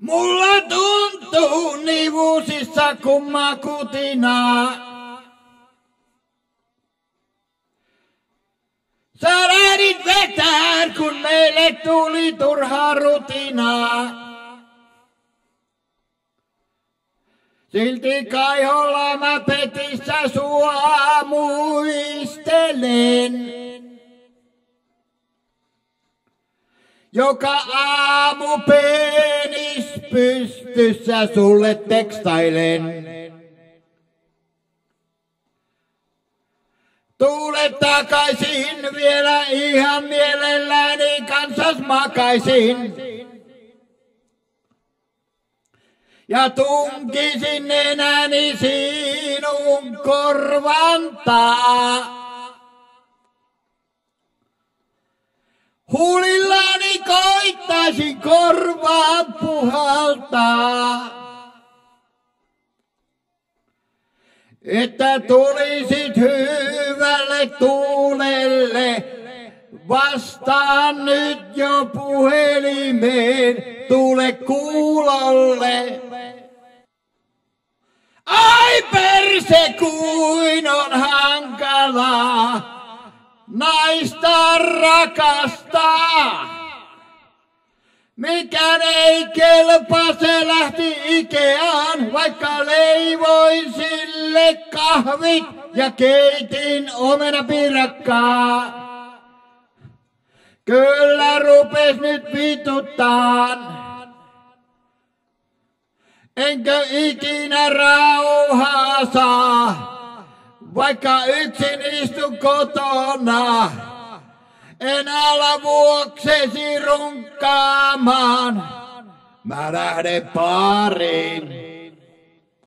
Mulla tuntuu nivusissa kummakutinaa. Sä lähdit vetään, kun meille tuli turhaa rutinaa. Silti kaiholla mä petissä sua muistelen. Joka aamu penis pystyssä sulle tekstailen. Tuule takaisin vielä ihan mielelläni kansas makaisin. Ja tunkisin nenäni sinun korvantaa. Huulillani koittaisin korvaan puhaltaa. Että tulisit hyvälle tuulelle, vastaan nyt jo puhelimeen, tule kuulolle. Ai perse kuin on hankalaa, naista rakastaa. Mikään ei kelpaa, se lähti Ikeaan, vaikka leivoin sille kahvit ja keitin omenapiirakkaa. Kyllä rupes nyt vituttaan. Enkö ikinä rauhaa saa, vaikka yksin istun kotona. En ala vuoksesi runkkaamaan, mä lähden pariin.